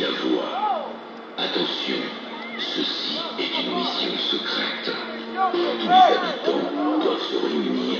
La voie. Attention, ceci est une mission secrète. Tous les habitants doivent se réunir